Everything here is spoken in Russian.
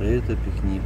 Это пикник.